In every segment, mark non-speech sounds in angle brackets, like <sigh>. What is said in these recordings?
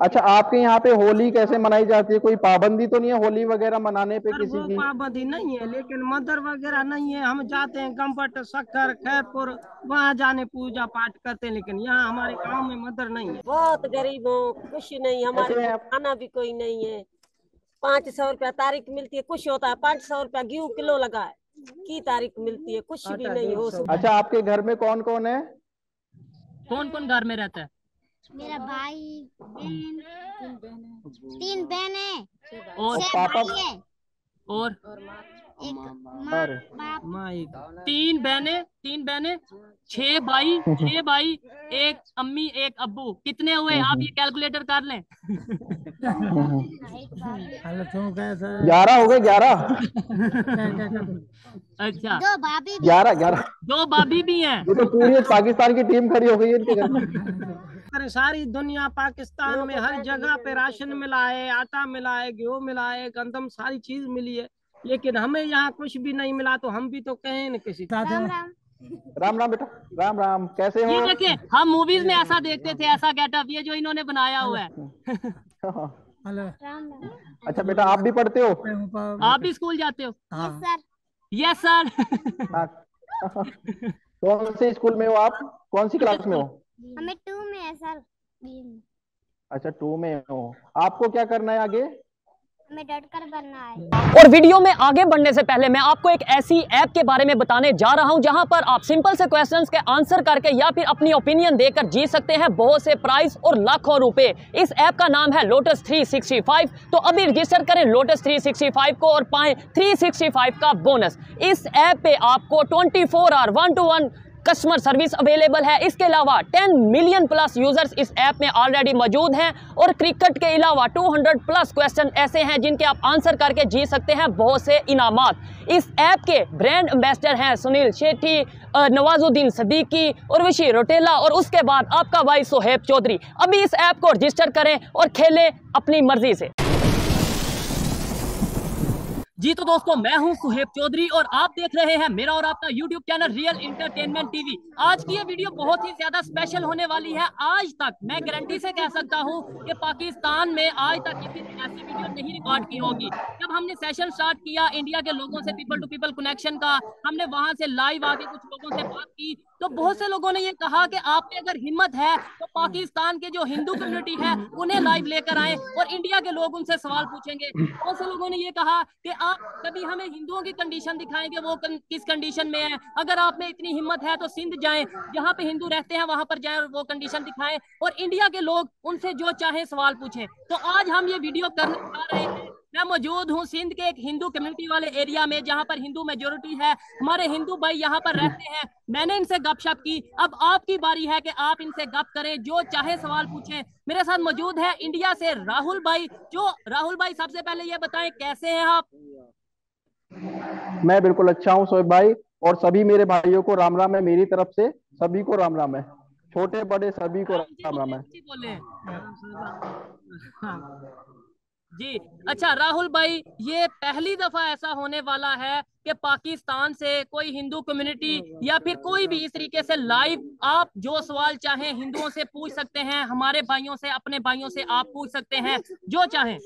अच्छा आपके यहाँ पे होली कैसे मनाई जाती है? कोई पाबंदी तो नहीं है होली वगैरह मनाने पे किसी की? पाबंदी नहीं है लेकिन मदर वगैरह नहीं है। हम जाते हैं गम्बट सक्कर खैरपुर वहाँ जाने पूजा पाठ करते हैं लेकिन यहाँ हमारे गाँव में मदर नहीं है। बहुत गरीब हो कुछ नहीं हमारे कैसे खाना भी कोई नहीं है। पाँच सौ रुपया तारीख मिलती है कुछ होता है पाँच सौ रुपया गेहूँ किलो लगा है। की तारीख मिलती है कुछ भी नहीं हो। अच्छा आपके घर में कौन कौन है? कौन कौन घर में रहता है? मेरा भाई बहन तीन बहन है। और पापा- है। और एक माँ माँ। एक। तीन बहनें तीन बहनें छह भाई छह भाई एक अम्मी एक अब्बू। कितने हुए आप ये कैलकुलेटर कर लें। ग्यारह हो गए ग्यारह। अच्छा। दो भाभी ग्यारह ग्यारह। दो भाभी भी हैं। ये तो पूरी पाकिस्तान की टीम खड़ी हो गई है इनके घर में। अरे सारी दुनिया पाकिस्तान में हर जगह पे राशन मिला है आटा मिला है गेहूँ मिला है गंदम सारी चीज़ मिली है। लेकिन हमें यहाँ कुछ भी नहीं मिला तो हम भी तो कहें न किसी राम राम। राम राम बेटा राम राम कैसे हो? ये देखिए हम मूवीज़ में ऐसा देखते थे ऐसा गेटअप ये जो इन्होंने बनाया हुआ है। <laughs> राम राम। अच्छा बेटा आप भी पढ़ते हो? आप भी स्कूल जाते हो? यस सर यस सर हाँ। <laughs> कौन से स्कूल में हो आप? कौन सी क्लास में हो? हमें टू में है। सर अच्छा टू में हो। आपको क्या करना है आगे? हमें डटकर बनना है। और वीडियो में आगे बढ़ने से पहले मैं आपको एक ऐसी ऐप के बारे में बताने जा रहा हूँ जहाँ पर आप सिंपल से क्वेश्चंस के आंसर करके या फिर अपनी ओपिनियन देकर जीत सकते हैं बहुत से प्राइस और लाखों रुपए। इस ऐप का नाम है लोटस 365 तो अभी रजिस्टर करें लोटस 365 को और पाएँ 365 का बोनस इस ऐप पे आपको 24 four hour one two one customer service available है। इसके अलावा 10 मिलियन प्लस यूज़र्स इस ऐप में ऑलरेडी मौजूद हैं और क्रिकेट के अलावा 200 प्लस क्वेश्चन ऐसे हैं जिनके आप आंसर करके जीत सकते हैं बहुत से इनामात। इस ऐप के ब्रांड एम्बेसडर हैं सुनील शेट्टी नवाजुद्दीन सदीकी और विशी रोटेला और उसके बाद आपका भाई सोहेब चौधरी। अभी इस ऐप को रजिस्टर करें और खेलें अपनी मर्ज़ी से। जी तो दोस्तों, मैं हूँ सुहेब चौधरी और आप देख रहे हैं मेरा और आपका YouTube channel real entertainment TV आज की ये वीडियो बहुत ही ज़्यादा स्पेशल होने वाली है। आज तक मैं गारंटी से कह सकता हूँ कि पाकिस्तान में आज तक किसी ने ऐसी वीडियो नहीं रिकॉर्ड की होगी। जब हमने सेशन स्टार्ट किया इंडिया के लोगों से पीपल टू पीपल कनेक्शन का, हमने वहाँ से लाइव आके कुछ लोगों से बात की तो बहुत से लोगों ने ये कहा कि आप में अगर हिम्मत है तो पाकिस्तान के जो हिंदू कम्युनिटी है, उन्हें लाइव लेकर आए और इंडिया के लोग उनसे सवाल पूछेंगे। बहुत से लोगों ने ये कहा कि आप कभी हमें हिंदुओं की कंडीशन दिखाएँगे वो किस कंडीशन में है। अगर आप में इतनी हिम्मत है तो सिंध जाए, जहाँ पे हिंदू रहते हैं, वहाँ पर जाए और वो कंडीशन दिखाएँ और इंडिया के लोग उनसे जो चाहे सवाल पूछें। तो आज हम ये वीडियो करने जा रहे हैं। मैं मौजूद हूँ सिंध के एक हिंदू कम्युनिटी वाले एरिया में जहाँ पर हिंदू मेजोरिटी है। हमारे हिंदू भाई यहाँ पर रहते हैं। मैंने इनसे गपशप की। अब आपकी बारी है कि आप इनसे गप करें जो चाहे सवाल पूछें। मेरे साथ मौजूद है इंडिया से राहुल भाई। जो राहुल भाई सबसे पहले ये बताएँ कैसे हैं आप? मैं बिल्कुल अच्छा हूँ सोहेब भाई और सभी मेरे भाइयों को राम राम है मेरी तरफ़ से। सभी को राम राम है। छोटे बड़े सभी को राम राम है। जी। अच्छा राहुल भाई ये पहली दफ़ा ऐसा होने वाला है कि पाकिस्तान से कोई हिंदू कम्युनिटी या फिर कोई भी इस तरीके से लाइव आप जो सवाल चाहें हिंदुओं से पूछ सकते हैं हमारे भाइयों से अपने भाइयों से आप पूछ सकते हैं जो चाहें।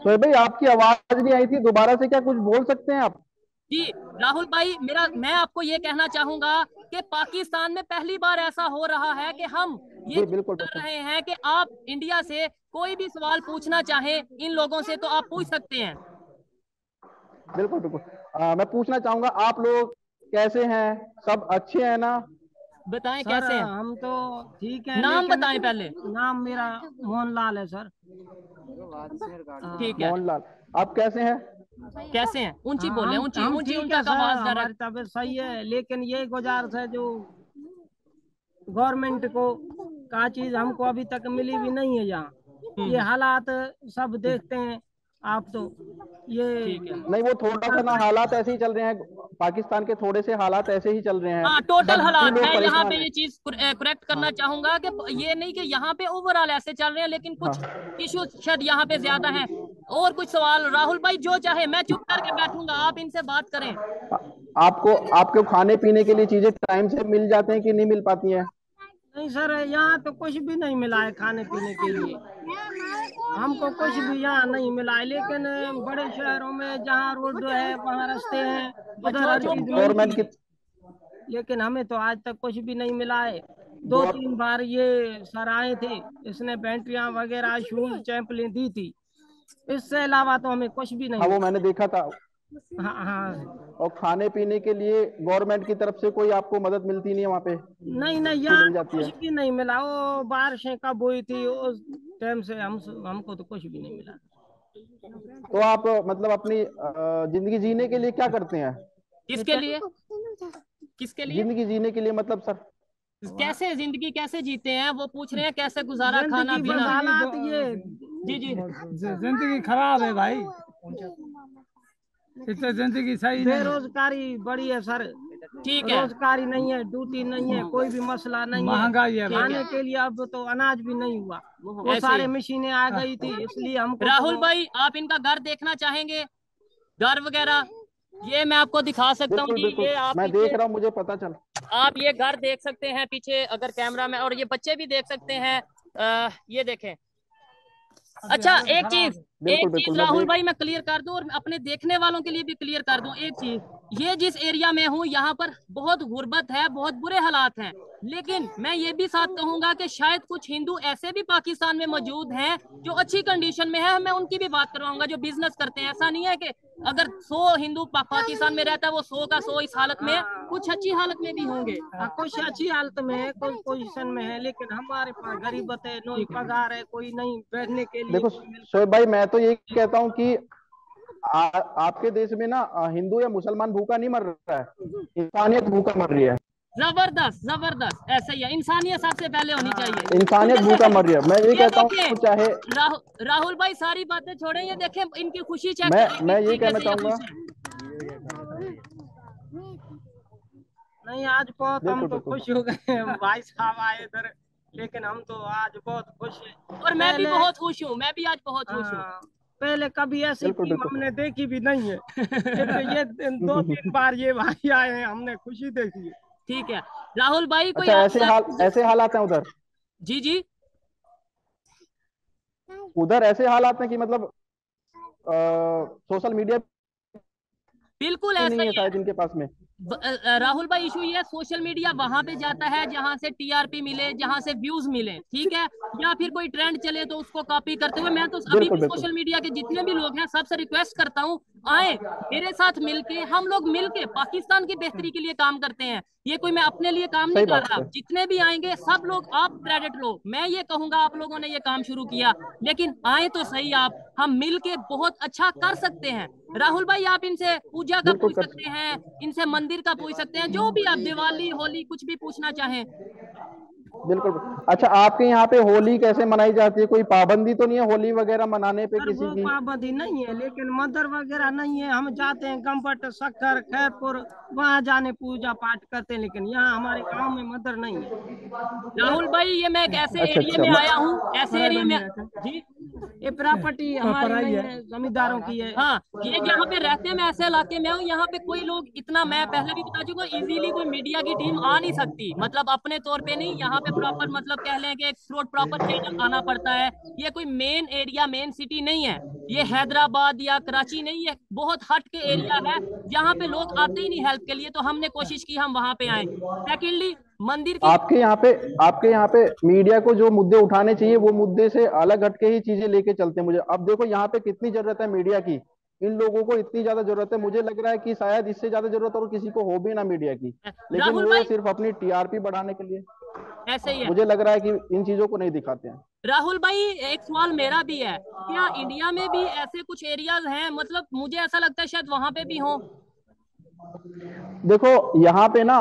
सोहेब भाई आपकी आवाज़ नहीं आई थी दोबारा से क्या कुछ बोल सकते हैं आप? जी राहुल भाई मेरा मैं आपको ये कहना चाहूँगा कि पाकिस्तान में पहली बार ऐसा हो रहा है कि हम ये बिल्कुल, कर रहे हैं कि आप इंडिया से कोई भी सवाल पूछना चाहें इन लोगों से तो आप पूछ सकते हैं। बिल्कुल बिल्कुल। आ, मैं पूछना चाहूँगा आप लोग कैसे हैं? सब अच्छे हैं ना? बताएँ कैसे हैं? हम तो ठीक है नाम बताएँ पहले। नाम मेरा मोहनलाल है सर। ठीक है। मोहनलाल आप कैसे हैं? कैसे हैं? ऊँची हाँ, बोले ऊँची हम ऊँची ठीक उनका आवाज़ जरा। सही है लेकिन ये गुजारिश है जो गवर्नमेंट को का चीज़ हमको अभी तक मिली भी नहीं है यहाँ। ये हालात सब देखते हैं आप तो ये नहीं वो थोड़ा सा ना हालात ऐसे ही चल रहे हैं। पाकिस्तान के थोड़े से हालात ऐसे ही चल रहे हैं। हाँ टोटल हालात मैं यहाँ पे ये चीज़ करेक्ट करना हाँ। चाहूँगा कि ये नहीं कि यहाँ पे ओवरऑल ऐसे चल रहे हैं लेकिन कुछ इश्यूज़ शायद यहाँ पे ज़्यादा हैं। और कुछ सवाल राहुल भाई जो चाहे मैं चुप करके बैठूँगा। आप इनसे बात करें। आपको आपको खाने पीने के लिए चीज़ें टाइम से मिल जाते हैं कि नहीं मिल पाती हैं? नहीं सर यहाँ तो कुछ भी नहीं मिला है खाने पीने के लिए। हमको कुछ भी यहाँ नहीं मिला है लेकिन बड़े शहरों में जहाँ रोड है वहाँ रास्ते हैं उधर गवर्नमेंट की लेकिन हमें तो आज तक कुछ भी नहीं मिला है। दो तीन बार ये सर आए थे इसने बैटरियाँ वगैरह शूज़ चैंपलें दी थी। इससे अलावा तो हमें कुछ भी नहीं हाँ वो मैंने देखा था। हाँ हाँ। और खाने पीने के लिए गवर्नमेंट की तरफ़ से कोई आपको मदद मिलती नहीं है वहाँ पे? नहीं नहीं मिल यहाँ कुछ भी नहीं मिला। वो बारिशें कब हुई थी उस टाइम से हम हमको तो कुछ भी नहीं मिला। तो आप मतलब अपनी ज़िंदगी जीने के लिए क्या करते हैं? किसके लिए? किसके लिए? ज़िंदगी जीने के लिए मतलब सर? कैसे ज़िंदगी कैसे जीते हैं? वो पूछ रहे हैं कैसे गुजारा खाना पीना? जी जी। ज़िंदगी खराब है भाई। <laughs> इतना ज़िंदगी सही नहीं बेरोजगारी बड़ी है सर। ठीक है। रोजगारी नहीं है ड्यूटी नहीं है कोई भी मसला नहीं है। महँगाई है खाने के लिए अब तो अनाज भी नहीं हुआ। वो सारे मशीनें आ गई थी इसलिए हम राहुल तो- भाई आप इनका घर देखना चाहेंगे? घर वगैरह? ये मैं आपको दिखा सकता हूँ ये आप मैं देख रहा हूँ मुझे पता चल। आप ये घर देख सकते हैं पीछे अगर कैमरा में और ये बच्चे भी देख सकते हैं। आ, ये देखें। अच्छा एक चीज़ एक चीज़ राहुल भाई मैं क्लियर कर दूँ और अपने देखने वालों के लिए भी क्लियर कर दूँ एक चीज़ ये जिस एरिया में हूँ यहाँ पर बहुत गुर्बत है बहुत बुरे हालात हैं। लेकिन मैं ये भी साथ कहूँगा कि शायद कुछ हिंदू ऐसे भी पाकिस्तान में मौजूद हैं जो अच्छी कंडीशन में है। मैं उनकी भी बात करवाऊँगा जो बिज़नेस करते हैं। ऐसा नहीं है कि अगर सौ हिंदू पा, पाकिस्तान में रहता है वो सौ का सौ इस हालत में कुछ अच्छी हालत में भी होंगे। हाँ, कुछ अच्छी हालत में है कुछ पोजीशन में है लेकिन हमारे पास गरीबत है कोई पगार है कोई नहीं बैठने के लिए देखो शोएब भाई मैं तो ये कहता हूँ की आपके देश में ना हिंदू या मुसलमान भूखा नहीं मर रहा है इंसानियत भूखा मर रही है। ज़बरदस्त ज़बरदस्त। ऐसा ही है। इंसानियत सबसे पहले होनी चाहिए। इंसानियत भूखा मर रही है। मैं ये ये कहता हूँ चाहे राहुल राहुल भाई सारी बातें छोड़े ये देखें इनकी खुशी चेक मैं- मैं तरीके कहना ये चाहूँगा। नहीं आज बहुत हम तो खुश हो गए भाई साहब आए इधर लेकिन हम तो आज बहुत खुश हैं। और मैं भी बहुत खुश हूँ मैं भी आज बहुत खुश हूँ। हाँ, पहले कभी ऐसी टीम हमने देखी भी नहीं है। <laughs> ये तो ये दो तीन बार ये भाई आए हैं हमने खुशी देखी है। ठीक है। राहुल भाई कोई अच्छा ऐसे हाल ऐसे हालात हैं उधर? जी जी। उधर ऐसे हालात हैं कि मतलब आ, सोशल मीडिया बिल्कुल ऐसा नहीं है। शायद इनके पास में। राहुल भाई इशू ये सोशल मीडिया वहाँ पे जाता है जहाँ से टीआरपी मिले जहाँ से व्यूज़ मिले ठीक है? या फिर कोई ट्रेंड चले तो उसको कॉपी करते हुए मैं तो अभी भी सोशल मीडिया के जितने भी लोग हैं सबसे रिक्वेस्ट करता हूँ आए मेरे साथ मिलके हम लोग मिलके पाकिस्तान की बेहतरी के लिए काम करते हैं। ये कोई मैं अपने लिए काम नहीं कर रहा। जितने भी आएँगे सब लोग आप क्रेडिट लो। मैं ये कहूँगा आप लोगों ने ये काम शुरू किया। लेकिन आए तो सही आप हम मिल के बहुत अच्छा कर सकते हैं। राहुल भाई आप इनसे पूजा का पूछ सकते हैं इनसे मंदिर का पूछ सकते हैं जो भी आप दिवाली होली कुछ भी पूछना चाहें। बिल्कुल। अच्छा आपके यहाँ पे होली कैसे मनाई जाती है? कोई पाबंदी तो नहीं है होली वगैरह मनाने पे किसी की? पाबंदी नहीं है लेकिन मदर वगैरह नहीं है। हम जाते हैं गम्बट सक्कर खैरपुर वहाँ जाने पूजा पाठ करते हैं लेकिन यहाँ हमारे गाँव में मदर नहीं है। राहुल भाई ये मैं एक ऐसे अच्छा, एरिया अच्छा, में आया हूँ ऐसे एरिया में जी ये प्रॉपर्टी हमारी है। है जमींदारों की है। हाँ ये जहाँ पे रहते हैं मैं ऐसे इलाके में हूँ यहाँ पे कोई लोग इतना मैं पहले भी बता चुका हूँ इजीली कोई मीडिया की टीम आ नहीं सकती। मतलब अपने तौर पे नहीं यहाँ पे प्रॉपर मतलब कह लें कि एक प्रॉपर चैनल आना पड़ता है। ये कोई मेन एरिया मेन सिटी नहीं है। ये हैदराबाद या कराची नहीं है बहुत हट के एरिया है। जहाँ पे लोग आते ही नहीं हेल्प के लिए तो हमने कोशिश की हम वहाँ पे आए। सेकेंडली मंदिर की आपके यहाँ पे आपके यहाँ पे मीडिया को जो मुद्दे उठाने चाहिए वो मुद्दे से अलग हटके ही चीज़ें लेके चलते हैं मुझे। अब देखो यहाँ पे कितनी ज़रूरत है मीडिया की। इन लोगों को इतनी ज़्यादा ज़रूरत है। मुझे लग रहा है कि शायद इससे ज़्यादा ज़रूरत और किसी को हो भी ना मीडिया की। लेकिन वो सिर्फ़ अपनी टीआरपी बढ़ाने के लिए। ऐसे ही है। मुझे लग रहा है कि इन चीज़ों को नहीं दिखाते हैं। राहुल भाई एक सवाल मेरा भी है। क्या इंडिया में भी ऐसे कुछ एरियाज़ हैं? मतलब मुझे ऐसा लगता है शायद वहाँ पे भी हो। देखो यहाँ पे ना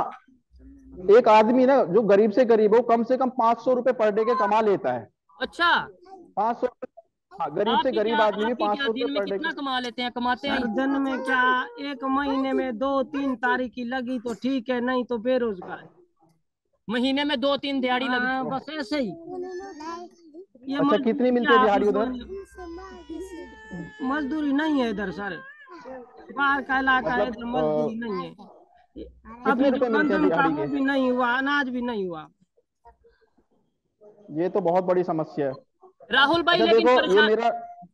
एक आदमी ना जो गरीब से गरीब हो कम से कम पाँच सौ रुपए पर डे के कमा लेता है। अच्छा। पाँच सौ हाँ गरीब से गरीब आदमी भी पाँच क्या सौ रुपए में पर डे कमा लेते हैं कमाते हैं? दिन में क्या एक महीने में दो तीन तारीख की लगी तो ठीक है नहीं तो बेरोजगार। महीने में दो तीन दिहाड़ी लगती है बस ऐसे ही। ये अच्छा, कितनी मिलती है दिहाड़ी उधर? मजदूरी नहीं है इधर सर। बाहर का इलाका है मतलब, इधर मजदूरी नहीं है। अभी रुपए मिलते का भी नहीं हुआ अनाज भी नहीं हुआ। ये तो बहुत बड़ी समस्या है। राहुल भाई अच्छा लेकिन देखो ये परेशान मेरा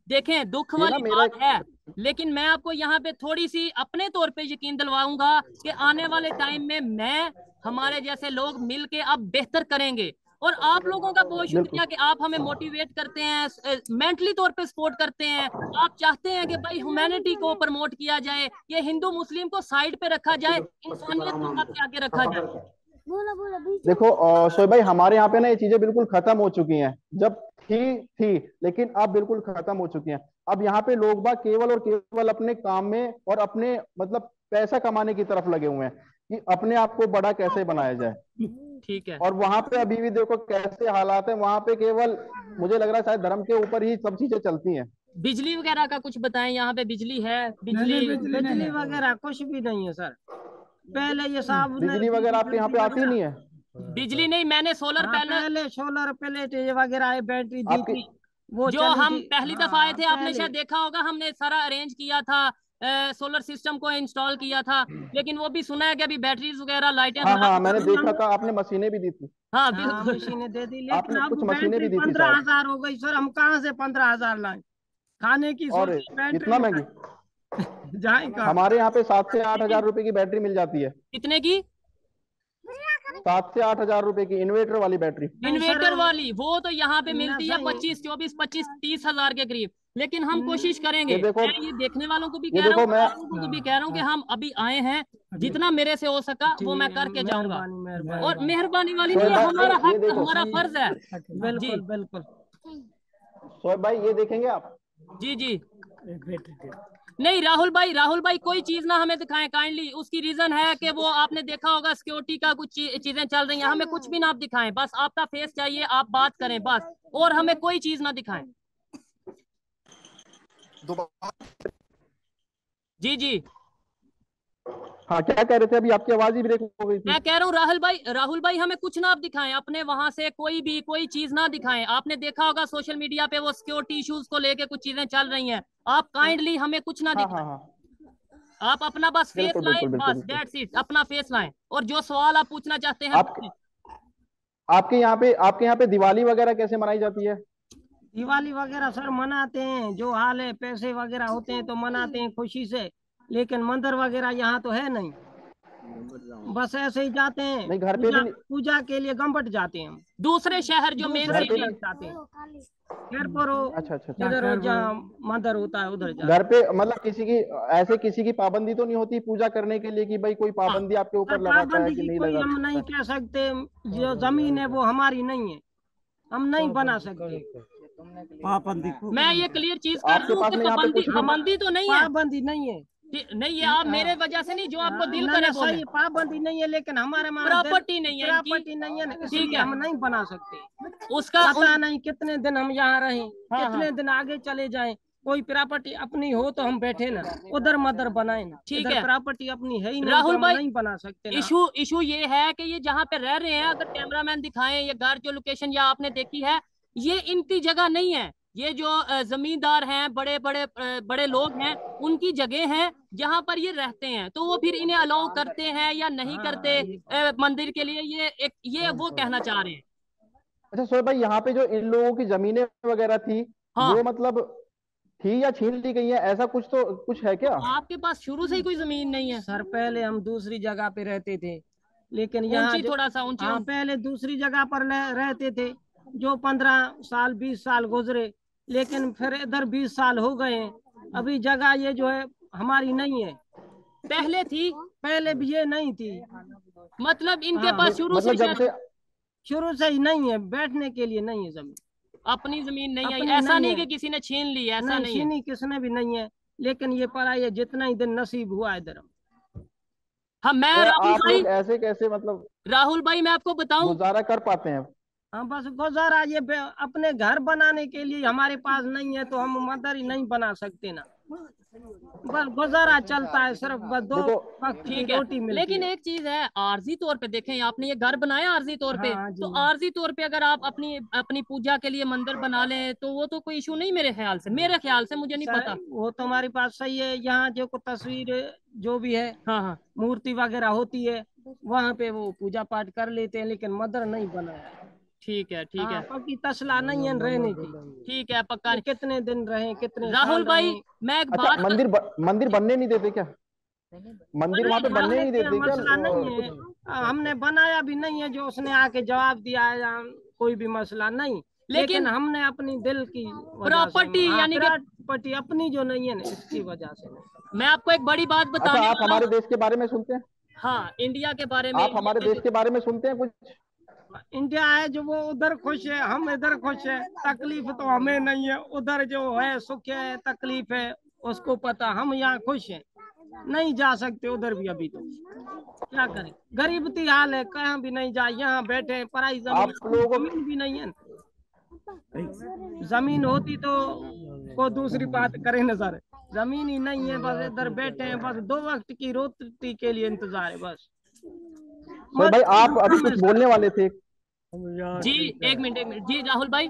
देखें दुख वाली बात है लेकिन मैं आपको यहाँ पे थोड़ी सी अपने तौर पे यकीन दिलवाऊँगा कि आने वाले टाइम में मैं हमारे जैसे लोग मिलके अब बेहतर करेंगे। और आप लोगों का बहुत शुक्रिया कि आप हमें मोटिवेट करते हैं मेंटली तौर पे सपोर्ट करते हैं। आप चाहते हैं कि भाई ह्यूमैनिटी को प्रमोट किया जाए ये हिंदू मुस्लिम को साइड पे रखा जाए इंसानियत को सबसे आगे रखा जाए। बोलो बोलो देखो शोएब भाई हमारे यहाँ पे ना ये चीज़ें बिल्कुल खत्म हो चुकी हैं। जब थी थी लेकिन अब बिल्कुल खत्म हो चुकी हैं। अब यहाँ पे लोग बाग केवल और केवल अपने काम में और अपने मतलब पैसा कमाने की तरफ़ लगे हुए हैं कि अपने आप को बड़ा कैसे बनाया जाए। ठीक है। और वहाँ पे अभी भी देखो कैसे हालात है वहाँ पे केवल मुझे लग रहा है शायद धर्म के ऊपर ही सब चीज़ें चलती हैं। बिजली वगैरह का कुछ बताएँ यहाँ पे बिजली है बिजली बिजली है। वगैरह कुछ भी नहीं है सर। पहले ये साहब बिजली वगैरह आपके यहाँ पे आती नहीं है? बिजली नहीं मैंने सोलर हाँ, पैनल पहले सोलर प्लेट ये वगैरह बैटरी दी थी वो जो हम पहली हाँ, दफ़ा आए थे आपने शायद देखा होगा हमने सारा अरेंज किया था। सोलर सिस्टम को इंस्टॉल किया था लेकिन वो भी सुना है कि अभी बैटरीज वगैरह लाइटें हाँ हाँ मैंने देखा था आपने मशीनें भी दी थी। हाँ हाँ, बिल्कुल। मशीनें दे दी लेकिन अब कुछ मशीनें भी दी थी पंद्रह हज़ार हो गई सर हम कहाँ से पंद्रह हज़ार लाए? खाने की और इतना महँगी? जाए हमारे यहाँ पे सात से आठ हज़ार <laughs> रूपए की बैटरी मिल जाती है। कितने की? सात से आठ हज़ार रूपए की इन्वर्टर वाली बैटरी इन्वेटर वाली वो तो यहाँ पे मिलती है पच्चीस चौबीस पच्चीस तीस हज़ार के करीब। लेकिन हम कोशिश करेंगे ये देखो- मैं ये देखने वालों को भी कह रहा हूँ मैं- लोगों को भी कह रहा हूँ कि हम अभी आए हैं। जितना मेरे से हो सका वो मैं करके जाऊँगा। और मेहरबानी वाली नहीं हमारा हक हमारा फ़र्ज़ है। बिल्कुल जी। बिल्कुल। शोएब भाई ये देखेंगे आप? जी जी। नहीं राहुल भाई राहुल भाई कोई चीज़ ना हमें दिखाएँ काइंडली उसकी रीजन है कि वो आपने देखा होगा सिक्योरिटी का कुछ चीज़ें चल रही हैं। हमें कुछ भी ना आप दिखाएँ। बस आपका फेस चाहिए आप बात करें बस। और हमें कोई चीज़ ना दिखाएँ। जी जी। हाँ क्या कह रहे थे? अभी आपकी आवाज़ ही ब्रेक हो गई थी। मैं कह रहा हूँ राहुल भाई राहुल भाई हमें कुछ ना आप दिखाएँ अपने वहाँ से कोई भी कोई चीज़ ना दिखाएँ। आपने देखा होगा सोशल मीडिया पे वो सिक्योरिटी इश्यूज़ को लेके कुछ चीज़ें चल रही हैं। आप काइंडली हमें कुछ ना हाँ दिखाएँ हाँ हाँ। आप अपना बस फेस लाएँ बस बिल्कुल। इट अपना फेस लाएँ। और जो सवाल आप पूछना चाहते हैं आपके यहाँ पे आपके यहाँ पे दिवाली वगैरह कैसे मनाई जाती है? दिवाली वगैरह सर मनाते हैं जो हाल है पैसे वगैरह होते हैं तो मनाते हैं खुशी से लेकिन मंदिर वगैरह यहाँ तो है नहीं। बस ऐसे ही जाते हैं नहीं, घर पे पूजा, के लिए गंबट जाते हैं दूसरे शहर जो मेन सिटी जाते हैं। खैर पर अच्छा अच्छा अच्छा। इधर जहाँ मंदिर होता है उधर जाते घर पे मतलब किसी की ऐसे किसी की पाबंदी तो नहीं होती पूजा करने के लिए कि भाई कोई पाबंदी आपके ऊपर लगाता है कि नहीं लगा हम नहीं कह सकते जो ज़मीन है वो हमारी नहीं है। हम नहीं बना सकते। पाबंदी मैं ये क्लियर चीज़ कर यहाँ पे पाबंदी पाबंदी तो नहीं है। पाबंदी नहीं है। नहीं ये आप मेरे वजह से नहीं जो आपको दिल करे सही पाबंदी नहीं है लेकिन हमारे प्रॉपर्टी नहीं है प्रॉपर्टी नहीं है ना ठीक है। हम नहीं बना सकते। उसका पता नहीं कितने दिन हम यहाँ रहे हाँ, कितने दिन आगे चले जाए। कोई प्रॉपर्टी अपनी हो तो हम बैठे ना उधर मदर बनाए ना। ठीक है। प्रॉपर्टी अपनी है ही नहीं राहुल तो भाई, नहीं बना सकते इशू इशू ये है कि ये जहाँ पे रह रहे हैं अगर कैमरामैन दिखाएँ ये घर जो लोकेशन या आपने देखी है ये इनकी जगह नहीं है। ये जो जमींदार हैं बड़े बड़े बड़े लोग हैं उनकी जगह है जहाँ पर ये रहते हैं। तो वो फिर इन्हें अलाउ करते हैं या नहीं हाँ, करते मंदिर के लिए ये एक ये वो कहना चाह रहे हैं। अच्छा सोहेब भाई यहाँ पे जो इन लोगों की जमीनें वगैरह थी हाँ। वो मतलब थी या छीन ली गई है? ऐसा कुछ तो कुछ है क्या? आपके पास शुरू से ही कोई ज़मीन नहीं है। सर पहले हम दूसरी जगह पे रहते थे। लेकिन यहाँ थोड़ा सा ऊँची हाँ पहले दूसरी जगह पर रहते थे। जो पंद्रह साल बीस साल गुजरे लेकिन फिर इधर बीस साल हो गए अभी जगह ये जो है हमारी नहीं है। पहले थी पहले भी ये नहीं थी। मतलब इनके हाँ, पास शुरू से मतलब जब से शुरू से ही नहीं है। बैठने के लिए नहीं है ज़मीन। अपनी ज़मीन नहीं अपनी है ऐसा नहीं नहीं है। कि किसी ने छीन ली ऐसा नहीं नहीं है। छीनी किसने भी नहीं है। लेकिन ये पढ़ाई है जितना ही दिन नसीब हुआ इधर। हाँ मैं राहुल भाई ऐसे कैसे मतलब राहुल भाई मैं आपको बताऊँ। गुजारा कर पाते हैं? हाँ बस गुजारा ये अपने घर बनाने के लिए हमारे पास नहीं है तो हम मदर ही नहीं बना सकते ना बस गुजारा चलता है सिर्फ़ बस दो ठीक है रोटी मिलती लेकिन है। एक चीज़ है आरजी तौर पे देखें आपने ये घर बनाया आरजी तौर पे हाँ, तो आरजी तौर पे अगर आप अपनी अपनी पूजा के लिए मंदिर बना लें तो वो तो कोई इशू नहीं मेरे ख्याल से मेरे ख्याल से मुझे नहीं पता वो तो हमारे पास सही है यहाँ जो को तस्वीर जो भी है हाँ हाँ मूर्ति वगैरह होती है वहाँ पे वो पूजा पाठ कर लेते हैं लेकिन मदर नहीं बनाया है। ठीक है ठीक है हाँ, पक्की तसला नहीं है रहने की ठीक है पक्का। कितने दिन रहे कितने राहुल भाई मैं एक अच्छा बात मंदिर मंदिर बनने नहीं देते क्या? मंदिर वहाँ पे बनने नहीं देते क्या? नहीं है। हमने बनाया भी नहीं है जो उसने आके जवाब दिया है कोई भी मसला नहीं। लेकिन- लेकिन हमने अपनी दिल की प्रॉपर्टी यानी कि- प्रॉपर्टी अपनी जो नहीं है ना इसकी वजह से। मैं आपको एक बड़ी बात अच्छा आप हमारे देश के बारे में सुनते हैं? हाँ इंडिया के बारे में आप हमारे देश के बारे में सुनते हैं कुछ? इंडिया है जो वो उधर खुश है हम इधर खुश है। तकलीफ़ तो हमें नहीं है उधर जो है सुख है तकलीफ़ है उसको पता हम यहाँ खुश हैं। नहीं जा सकते उधर भी अभी तो। क्या करें? गरीबती हाल है कहीं भी नहीं जाए यहाँ बैठे हैं, पराई ज़मीन लोगों- ज़मीन भी नहीं है ज़मीन होती तो को दूसरी बात करे न सर ज़मीन ही नहीं है बस इधर बैठे हैं बस दो वक्त की रोटी के लिए इंतज़ार है बस। भाई आप अभी कुछ बोलने वाले थे? जी एक मिनट एक मिनट। जी राहुल भाई।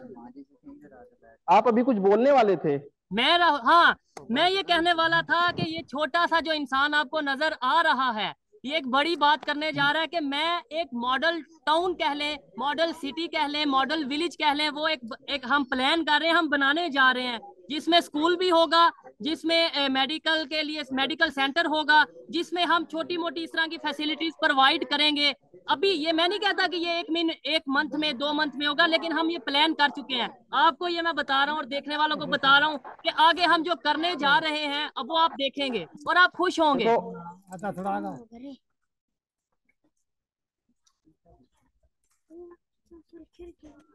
आप अभी कुछ बोलने वाले थे? मैं राहुल हाँ मैं ये कहने वाला था कि ये छोटा सा जो इंसान आपको नज़र आ रहा है ये एक बड़ी बात करने जा रहा है कि मैं एक मॉडल टाउन कह लें मॉडल सिटी कह लें मॉडल विलेज कह लें वो एक एक हम प्लान कर रहे हैं हम बनाने जा रहे हैं। जिसमें स्कूल भी होगा जिसमें मेडिकल के लिए मेडिकल सेंटर होगा जिसमें हम छोटी मोटी इस तरह की फैसिलिटीज़ प्रोवाइड करेंगे। अभी ये मैं नहीं कहता कि ये एक मिन एक मंथ में दो मंथ में होगा लेकिन हम ये प्लान कर चुके हैं। आपको ये मैं बता रहा हूँ और देखने वालों को बता रहा हूँ कि आगे हम जो करने जा रहे हैं अब वो आप देखेंगे और आप खुश होंगे। तो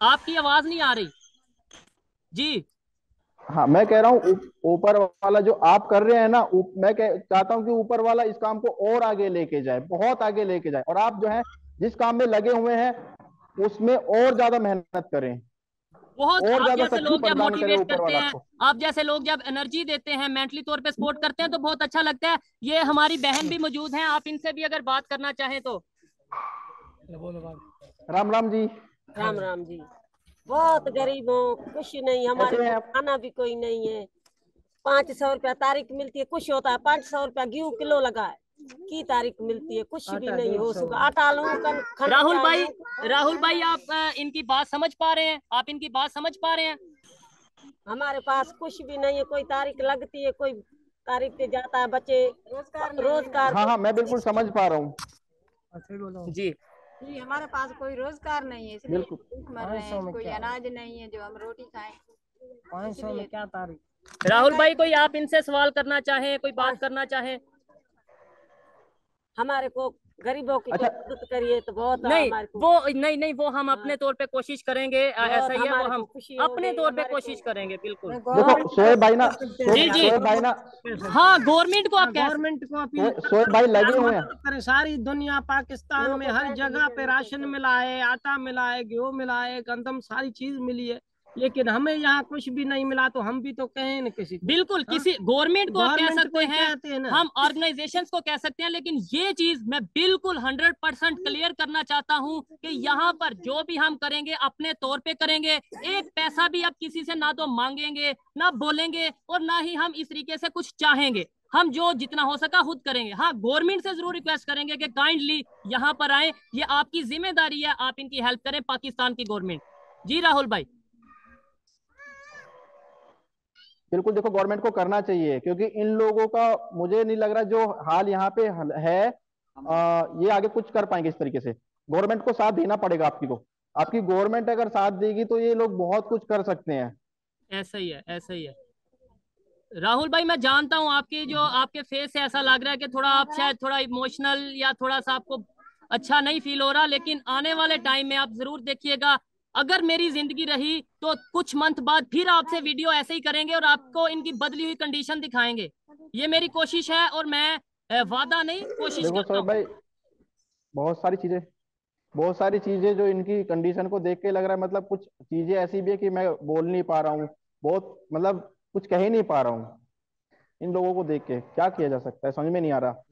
आपकी आवाज़ नहीं आ रही। जी। हाँ मैं कह रहा हूँ ऊपर वाला जो आप कर रहे हैं ना मैं कह, चाहता हूँ कि ऊपर वाला इस काम को और आगे लेके जाए बहुत आगे लेके जाए। और आप जो है जिस काम में लगे हुए हैं उसमें और ज़्यादा मेहनत करें। बहुत और आप जैसे लोग जब मोटिवेट करते हैं आप जैसे लोग जब एनर्जी देते हैं मेंटली तौर पे सपोर्ट करते हैं तो बहुत अच्छा लगता है। ये हमारी बहन भी मौजूद हैं आप इनसे भी अगर बात करना चाहें तो। राम राम जी। राम राम जी। बहुत गरीब हो कुछ नहीं हमारे पास खाना भी कोई नहीं है। पाँच सौ रुपया तारीख मिलती है कुछ होता है पाँच सौ रुपया गेहूँ किलो लगा है। की तारीख मिलती है कुछ भी नहीं हो सुबह आटा लूँ राहुल भाई राहुल भाई आप इनकी बात समझ पा रहे हैं? आप इनकी बात समझ पा रहे हैं? हमारे पास कुछ भी नहीं है कोई तारीख लगती है कोई तारीख पे जाता है बच्चे। रोज़गार हाँ हाँ मैं बिल्कुल समझ पा रहा हूँ। जी। जी हमारे पास कोई रोज़गार नहीं है इसलिए बिल्कुल। मर रहे हैं कोई अनाज नहीं है जो हम रोटी खाएँ। पाँच सौ में क्या तारीख? राहुल भाई कोई आप इनसे सवाल करना चाहे कोई बात करना चाहे? हमारे को गरीबों की अच्छा। मदद करिए तो बहुत नहीं वो नहीं नहीं वो हम अपने तौर पे कोशिश करेंगे ऐसा ही है वो हम खुशी अपने तौर पे कोशिश करेंगे बिल्कुल। देखो सोएब भाई ना जी, जी। भाई ना हाँ गवर्नमेंट को आप गवर्नमेंट को अपील भाई लगे हुए हैं। सारी दुनिया पाकिस्तान में हर जगह पे राशन मिला है आटा मिला है गेहूँ मिला है गंदम सारी चीज़ मिली है। लेकिन हमें यहाँ कुछ भी नहीं मिला तो हम भी तो कहें न किसी बिल्कुल किसी गवर्नमेंट को कह सकते हैं हम ऑर्गेनाइजेशन को कह सकते हैं लेकिन ये चीज़ मैं बिल्कुल हंड्रेड परसेंट क्लियर करना चाहता हूँ कि यहाँ पर जो भी हम करेंगे अपने तौर पे करेंगे। एक पैसा भी अब किसी से ना तो मांगेंगे ना बोलेंगे और ना ही हम इस तरीके से कुछ चाहेंगे। हम जो जितना हो सका खुद करेंगे। हाँ गवर्नमेंट से ज़रूर रिक्वेस्ट करेंगे कि काइंडली यहाँ पर आए। ये आपकी ज़िम्मेदारी है आप इनकी हेल्प करें पाकिस्तान की गवर्नमेंट जी राहुल भाई। बिल्कुल देखो गवर्नमेंट को करना चाहिए क्योंकि इन लोगों का मुझे नहीं लग रहा जो हाल यहाँ पे है आ, ये आगे कुछ कर पाएँगे इस तरीके से। गवर्नमेंट को साथ देना पड़ेगा आपकी को। आपकी गवर्नमेंट अगर साथ देगी तो ये लोग बहुत कुछ कर सकते हैं। ऐसा ही है ऐसा ही है। राहुल भाई मैं जानता हूँ आपकी जो आपके फेस से ऐसा लग रहा है कि थोड़ा आप शायद थोड़ा इमोशनल या थोड़ा सा आपको अच्छा नहीं फील हो रहा लेकिन आने वाले टाइम में आप ज़रूर देखिएगा अगर मेरी ज़िंदगी रही तो कुछ मंथ बाद फिर आपसे वीडियो ऐसे ही करेंगे और आपको इनकी बदली हुई कंडीशन दिखाएँगे। ये मेरी कोशिश है और मैं वादा नहीं कोशिश करता हूँ। भाई बहुत सारी चीज़ें बहुत सारी चीज़ें जो इनकी कंडीशन को देख के लग रहा है मतलब कुछ चीज़ें ऐसी भी है कि मैं बोल नहीं पा रहा हूँ बहुत मतलब कुछ कह ही नहीं पा रहा हूँ। इन लोगों को देख के क्या किया जा सकता है समझ में नहीं आ रहा।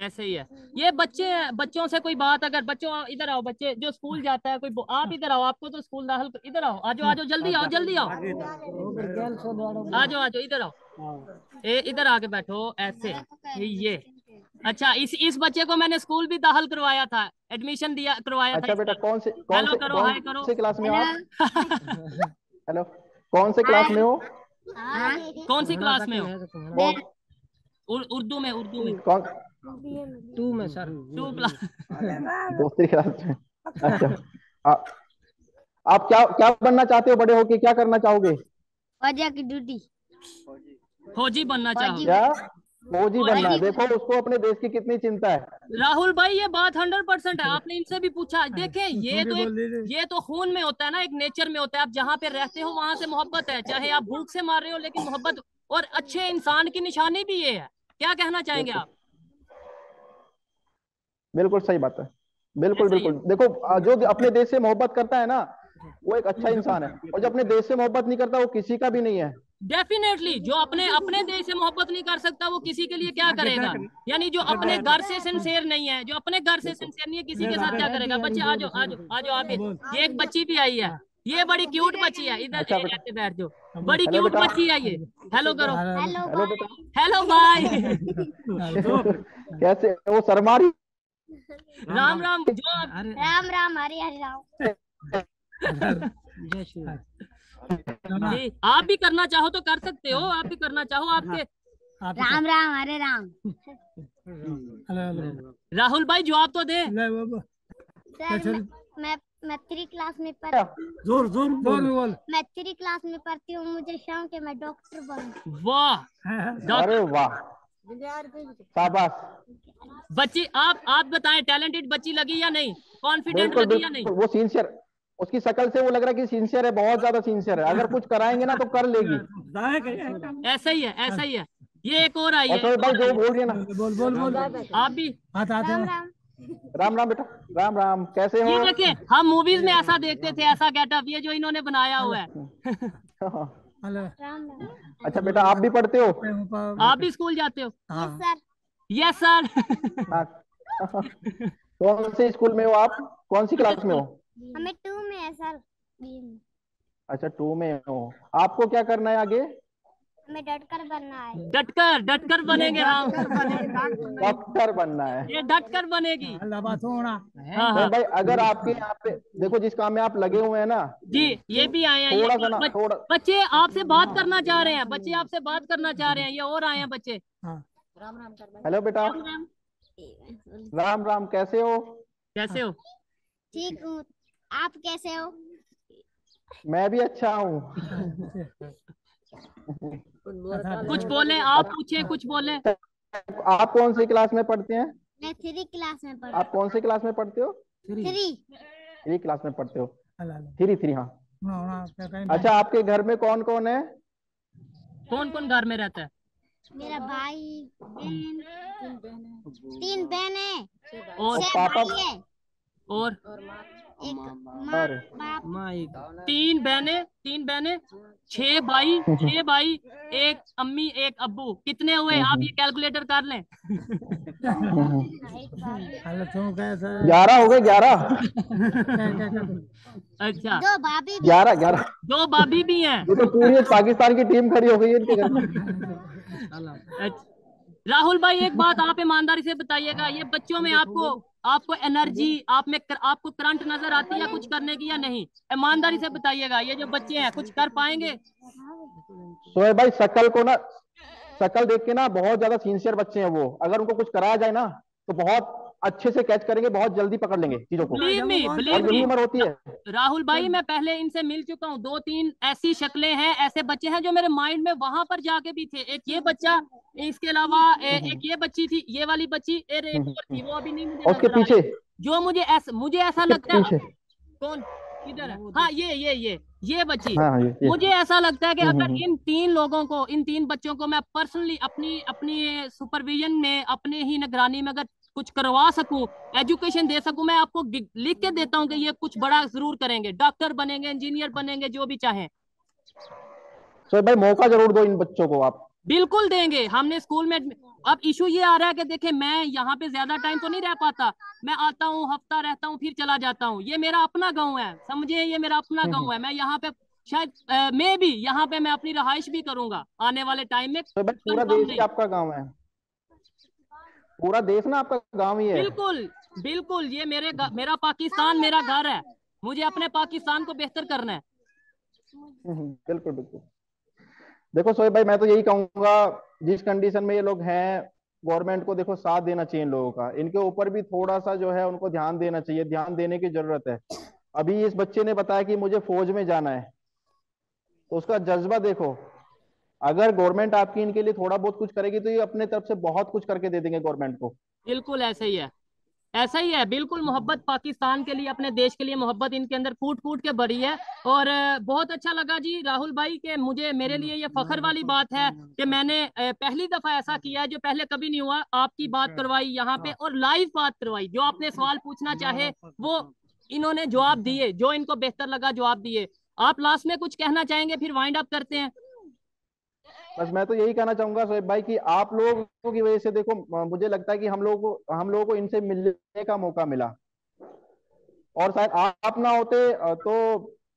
ऐसे ही है। ये बच्चे हैं बच्चों से कोई बात अगर बच्चों इधर आओ बच्चे जो स्कूल जाता है कोई आप इधर आओ आपको तो स्कूल दाखिल इधर आओ आजो आजो जल्दी आओ जल्दी आओ। आजो आजो इधर आओ। ए इधर आके बैठो ऐसे ये ये। अच्छा इस इस बच्चे को मैंने स्कूल भी दाखिल करवाया था एडमिशन दिया करवाया अच्छा था बेटा कौन से कौन हेलो से करो, हाय करो। से क्लास में हो आप? <laughs> हेलो कौन से क्लास में हो? कौन सी क्लास में हो? उर्दू में उर्दू में। कौन टू में सर टू प्लस दूसरी क्लास में अच्छा आप आप क्या क्या बनना चाहते हो बड़े होके क्या करना चाहोगे फौजा की ड्यूटी फौजी बनना चाहो क्या फौजी बनना देखो उसको अपने देश की कितनी चिंता है राहुल भाई ये बात हंड्रेड परसेंट है आपने इनसे भी पूछा देखें ये तो एक ये तो खून में होता है ना एक नेचर में होता है आप जहाँ पे रहते हो वहाँ से मोहब्बत है चाहे आप भूख से मार रहे हो लेकिन मोहब्बत और अच्छे इंसान की निशानी भी ये है क्या कहना चाहेंगे आप बिल्कुल सही बात है। बिल्कुल बिल्कुल। देखो जो अपने देश से मोहब्बत करता है ना वो एक अच्छा <laughs> इंसान है। और जो अपने देश से मोहब्बत नहीं करता वो किसी का भी नहीं है। डेफिनेटली जो अपने अपने देश से मोहब्बत नहीं कर सकता वो किसी के लिए क्या करेगा? यानी जो अपने घर से सिंसेयर नहीं है जो अपने घर से सिंसेयर नहीं है किसी के साथ क्या करेगा? बच्चे आ जाओ आ जाओ आ जाओ आप ये एक बच्ची भी आई है। ये बड़ी क्यूट बच्ची है। इधर अच्छा ये बैठ जाओ। बड़ी हेलो क्यूट बच्ची है। ये हेलो करो। हेलो हेलो बेटा। हेलो। भाई <laughs> कैसे वो शर्मा रही राम राम जो राम। राम। हरे हरे राम। जय श्री राम। जी, आप भी करना चाहो तो कर सकते हो आप भी करना चाहो आपके। राम राम हरे राम। राहुल भाई जवाब तो दे। सर मैं- मैं मैं थ्री क्लास में पढ़ ज़ोर ज़ोर बोल। बोल मैं थ्री क्लास में पढ़ती हूँ मुझे शौक है मैं डॉक्टर बनूं। वाह। अरे वाह। शाबाश। बच्ची आप आप बताएँ टैलेंटेड बच्ची लगी या नहीं? कॉन्फिडेंट लगी या नहीं? वो सिंसियर उसकी शक्ल से वो लग रहा है कि सिंसियर है बहुत ज़्यादा सिंसियर है। अगर कुछ कराएँगे ना तो कर लेगी। ऐसा ही है ऐसा ही है। ये एक और आई है। तो भाई जो बोल रही है ना। बोल बोल बोल आप भी? राम राम बेटा राम राम। कैसे हो? ये देखिए हम मूवीज़ में ऐसा देखते थे ऐसा गेटअप ये जो इन्होंने बनाया हुआ है। राम अच्छा बेटा आप भी पढ़ते हो? आप भी स्कूल जाते हो? यस सर यस सर हाँ। कौन से स्कूल में हो आप? कौन सी क्लास में हो? हमें टू में है सर अच्छा टू में हो। आपको क्या करना है आगे? हमें डटकर बनना है। डटकर डटकर बनेंगे हम। डॉक्टर बनना है। ये डटकर बनेगी। अल्लाह बात हाँ हाँ। भाई अगर आपके यहाँ पे देखो जिस काम में आप लगे हुए हैं ना। जी ये भी आए हैं। थोड़ा सा थोड़ा बच्चे आपसे बात करना चाह रहे हैं बच्चे आपसे बात करना चाह रहे हैं ये और आए हैं बच्चे। राम राम हेलो बेटा। राम राम कैसे हो? कैसे हो? ठीक हूँ। आप कैसे हो? मैं भी अच्छा हूँ। <laughs> कुछ बोले आप पूछे कुछ बोले। आप कौन सी क्लास में पढ़ते हैं? मैं थ्री क्लास में पढ़ आप कौन सी क्लास में पढ़ते हो? थ्री। थ्री। क्लास में पढ़ते हो। थ्री थ्री हाँ। क्या कहीं? अच्छा आपके घर में कौन कौन है? कौन कौन घर में रहता है? मेरा भाई बहन तीन बहन है। और पापा- और? एक माँ अरे बाप। माँ एक तीन बहनें तीन बहनें छह भाई छह भाई एक अम्मी एक अब्बू। कितने हुए? आप ये कैलकुलेटर कर लें। ग्यारह हो गए ग्यारह। अच्छा। दो भाभी ग्यारह ग्यारह। दो भाभी भी हैं। ये तो पूरी पाकिस्तान की टीम खड़ी हो गई है इनके घर में। अच्छा। राहुल भाई एक बात आप ईमानदारी से बताइएगा ये बच्चों में आपको आपको एनर्जी आप में कर, आपको करंट नज़र आती है कुछ करने की या नहीं? ईमानदारी से बताइएगा ये जो बच्चे हैं कुछ कर पाएँगे? सोहेब भाई शकल को ना शकल देख के ना बहुत ज़्यादा सिंसियर बच्चे हैं वो। अगर उनको कुछ कराया जाए ना तो बहुत अच्छे से कैच करेंगे बहुत जल्दी पकड़ लेंगे चीज़ों को। उम्र होती है। राहुल भाई मैं पहले इनसे मिल चुका हूँ। दो तीन ऐसी शक्लें हैं ऐसे बच्चे हैं जो मेरे माइंड में वहाँ पर जाके भी थे। एक ये बच्चा इसके अलावा एक ये बच्ची थी ये वाली बच्ची और एक और थी वो अभी नहीं मुझे उसके पीछे। जो मुझे ऐसा मुझे ऐसा लगता है कौन? इधर है। हाँ ये ये ये ये बच्ची। हाँ ये, ये। मुझे ऐसा लगता है कि हम्म, अगर हम्म, इन तीन लोगों को इन तीन बच्चों को मैं पर्सनली अपनी अपनी सुपरविजन में अपने ही निगरानी में अगर कुछ करवा सकूँ एजुकेशन दे सकूँ मैं आपको लिख के देता हूँ कि ये कुछ बड़ा ज़रूर करेंगे। डॉक्टर बनेंगे इंजीनियर बनेंगे जो भी चाहें। सोए भाई मौका ज़रूर दो इन बच्चों को आप। बिल्कुल देंगे। हमने स्कूल में अब इशू ये आ रहा है कि देखे मैं यहाँ पे ज़्यादा टाइम तो नहीं रह पाता। मैं आता हूँ हफ़्ता रहता हूँ फिर चला जाता हूँ। ये मेरा अपना गाँव है। समझे ये मेरा अपना गाँव है। मैं यहाँ पे शायद मैं भी यहाँ पे मैं अपनी रहाइश भी करूँगा आने वाले टाइम में। भाई पूरा देश आपका गाँव है। पूरा देश ना आपका गाँव ही है। बिल्कुल बिल्कुल ये मेरे मेरा पाकिस्तान मेरा घर है। मुझे अपने पाकिस्तान को बेहतर करना है। हम्म, बिल्कुल बिल्कुल। देखो सोहेब भाई मैं तो यही कहूँगा जिस कंडीशन में ये लोग हैं गवर्नमेंट को देखो साथ देना चाहिए इन लोगों का। इनके ऊपर भी थोड़ा सा जो है उनको ध्यान देना चाहिए। ध्यान देने की ज़रूरत है। अभी इस बच्चे ने बताया कि मुझे फौज में जाना है। तो उसका जज्बा देखो। अगर गवर्नमेंट आपकी इनके लिए थोड़ा बहुत कुछ करेगी तो ये अपने तरफ़ से बहुत कुछ करके दे देंगे गवर्नमेंट को। बिल्कुल ऐसा ही है। ऐसा ही है बिल्कुल मोहब्बत पाकिस्तान के लिए अपने देश के लिए मोहब्बत इनके अंदर कूट कूट के बढ़ी है। और बहुत अच्छा लगा जी राहुल भाई के मुझे मेरे लिए ये फखर वाली बात है कि मैंने पहली दफ़ा ऐसा किया है जो पहले कभी नहीं हुआ। आपकी बात करवाई यहाँ पे और लाइव बात करवाई। जो आपने सवाल पूछना चाहे वो इन्होंने जवाब दिए। जो इनको बेहतर लगा जवाब दिए। आप लास्ट में कुछ कहना चाहेंगे फिर वाइंड अप करते हैं। बस मैं तो यही कहना चाहूँगा सोहेब भाई कि आप लोगों की वजह से देखो मुझे लगता है कि हम लोगों को हम लोगों को इनसे मिलने का मौका मिला। और शायद आप ना होते तो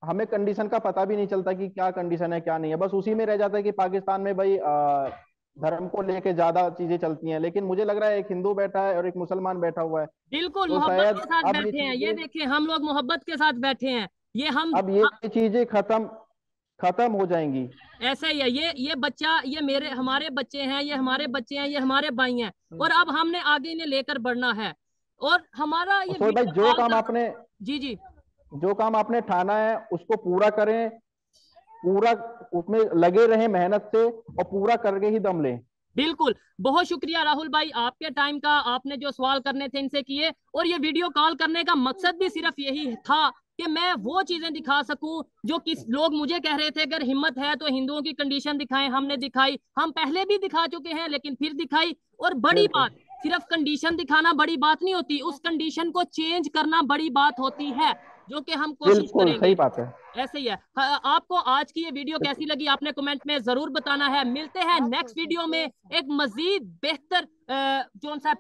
हमें कंडीशन का पता भी नहीं चलता कि क्या कंडीशन है क्या नहीं है। बस उसी में रह जाता है कि पाकिस्तान में भाई धर्म को लेके ज़्यादा चीज़ें चलती हैं लेकिन मुझे लग रहा है एक हिंदू बैठा है और एक मुसलमान बैठा हुआ है। बिल्कुल तो मोहब्बत के साथ बैठे हैं। ये देखिए हम लोग मोहब्बत के साथ बैठे हैं। ये हम अब ये चीज़ें खत्म खत्म हो जाएँगी। ऐसा ही है ये ये बच्चा ये मेरे हमारे बच्चे हैं ये हमारे बच्चे हैं ये हमारे भाई हैं और अब हमने आगे इन्हें लेकर बढ़ना है। और हमारा ये भाई जो काम आपने जी जी। जो काम आपने ठाना है उसको पूरा करें पूरा उसमें लगे रहे मेहनत से और पूरा करके ही दम लें। बिल्कुल। बहुत शुक्रिया राहुल भाई आपके टाइम का आपने जो सवाल करने थे इनसे किए और ये वीडियो कॉल करने का मकसद भी सिर्फ़ यही था कि मैं वो चीज़ें दिखा सकूँ जो किस लोग मुझे कह रहे थे अगर हिम्मत है तो हिंदुओं की कंडीशन दिखाएँ। हमने दिखाई। हम पहले भी दिखा चुके हैं लेकिन फिर दिखाई। और बड़ी बात सिर्फ़ कंडीशन दिखाना बड़ी बात नहीं होती उस कंडीशन को चेंज करना बड़ी बात होती है। जो कि हम कोशिश बिल्कुल करेंगे। सही बात है। ऐसे ही है। हाँ, आपको आज की ये वीडियो कैसी लगी आपने कमेंट में ज़रूर बताना है। मिलते हैं नेक्स्ट वीडियो में एक मजीद बेहतर जो सा